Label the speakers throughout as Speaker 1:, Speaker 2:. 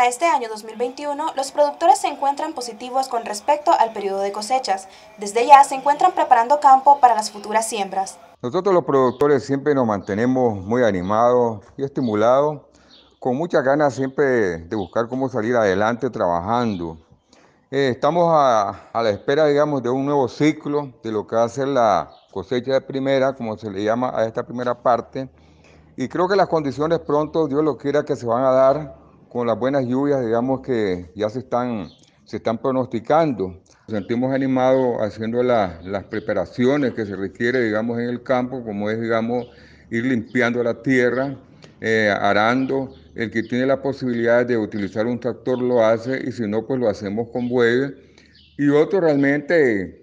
Speaker 1: Para este año 2021, los productores se encuentran positivos con respecto al periodo de cosechas. Desde ya se encuentran preparando campo para las futuras siembras.
Speaker 2: Nosotros los productores siempre nos mantenemos muy animados y estimulados, con muchas ganas siempre de buscar cómo salir adelante trabajando. Eh, estamos a, a, la espera, digamos, de un nuevo ciclo de lo que va a ser la cosecha de primera, como se le llama a esta primera parte. Y creo que las condiciones pronto, Dios lo quiera, que se van a dar con las buenas lluvias, digamos que ya se están, se están pronosticando. Nos sentimos animados haciendo las preparaciones que se requiere, digamos, en el campo, como es, digamos, ir limpiando la tierra, eh, arando. El que tiene la posibilidad de utilizar un tractor lo hace y si no, pues lo hacemos con bueyes. Y otro realmente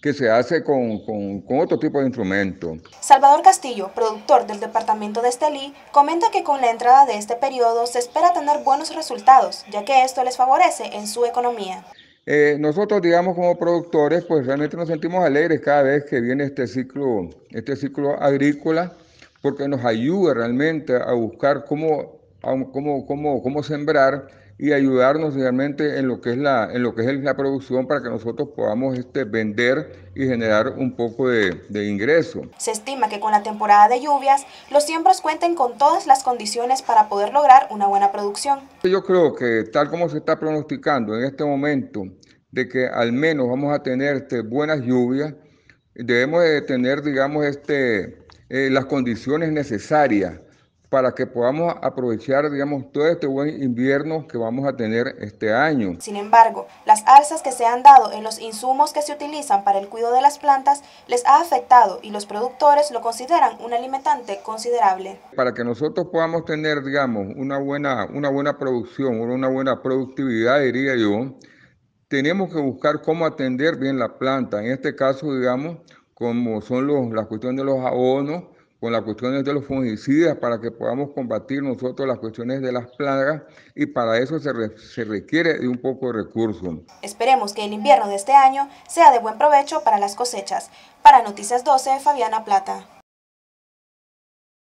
Speaker 2: que se hace con, otro tipo de instrumento.
Speaker 1: Salvador Castillo, productor del departamento de Estelí, comenta que con la entrada de este periodo se espera tener buenos resultados, ya que esto les favorece en su economía.
Speaker 2: Eh, nosotros, digamos, como productores, pues realmente nos sentimos alegres cada vez que viene este ciclo, este ciclo agrícola, porque nos ayuda realmente a buscar cómo, cómo, cómo, cómo sembrar y ayudarnos realmente en lo que es la, en lo que es la producción para que nosotros podamos este, vender y generar un poco de, de ingreso.
Speaker 1: Se estima que con la temporada de lluvias los siembros cuenten con todas las condiciones para poder lograr una buena producción.
Speaker 2: Yo creo que tal como se está pronosticando en este momento, de que al menos vamos a tener este, buenas lluvias, debemos de tener, digamos, este, eh, las condiciones necesarias para que podamos aprovechar, digamos, todo este buen invierno que vamos a tener este año.
Speaker 1: Sin embargo, las alzas que se han dado en los insumos que se utilizan para el cuidado de las plantas les ha afectado y los productores lo consideran un alimentante considerable.
Speaker 2: Para que nosotros podamos tener, digamos, una buena, una buena producción, una buena productividad, diría yo, tenemos que buscar cómo atender bien la planta. En este caso, digamos, como son los, las cuestiones de los abonos, con las cuestiones de los fungicidas para que podamos combatir nosotros las cuestiones de las plagas y para eso se, se requiere de un poco de recursos.
Speaker 1: Esperemos que el invierno de este año sea de buen provecho para las cosechas. Para Noticias 12, Fabiana Plata.